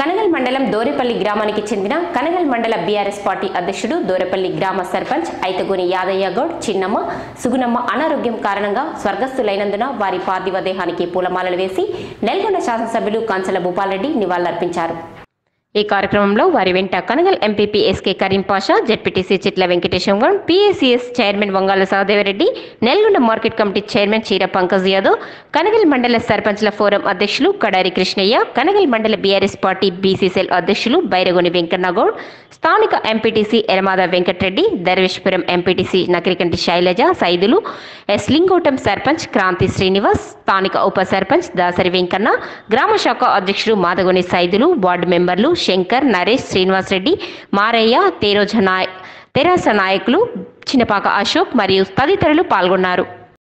కనగల్ మండలం దోరేపల్లి గ్రామానికి చెందిన కనగల్ మండల బీఆర్ఎస్ పార్టీ అధ్యక్షుడు దోరేపల్లి గ్రామ సర్పంచ్ ఐతగూని యాదయ్య గౌడ్ చిన్నమ్మ సుగుణమ్మ అనారోగ్యం కారణంగా స్వర్గస్థులైనందున వారి పార్థివ దేహానికి పూలమాలలు వేసి నెల్గొండ శాసనసభ్యులు కంచల భూపాల్రెడ్డి నివాళులర్పించారు. ఈ కార్యక్రమంలో వారి వెంట Kanagal MPP SK Karim Pasha ZPTC Chitla Venkatesham Goud PACS chairman Vangala Sahadevareddy Nalgonda market committee chairman Cheera Pankaj Yadav Kanagal మండల సర్పంచ్ల ఫోరం అధ్యక్షులు కడారి కృష్ణయ్య కనగల్ మండల బీఆర్ఎస్ పార్టీ బీసీసీఎల్ అధ్యక్షులు బైరగొని వెంకన్నగౌడ్ స్థానిక MPTC Eramada Venkatareddy Darveshwaram MPTC Nakarikanti Shailaja Saidulu S Lingotam sarpanch Kranti Srinivas స్థానిక ఉప సర్పంచ్ దాసరి వెంకన్న గ్రామ శాఖ అధ్యక్షుడు మాదగొని సైదులు వార్డు మెంబర్లు శంకర్ నరేష్ శ్రీనివాస్ రెడ్డి మారయ్య తేరోజ నాయక్ తెరాస నాయకులు చిన్నపాక అశోక్ మరియు తదితరులు పాల్గొన్నారు.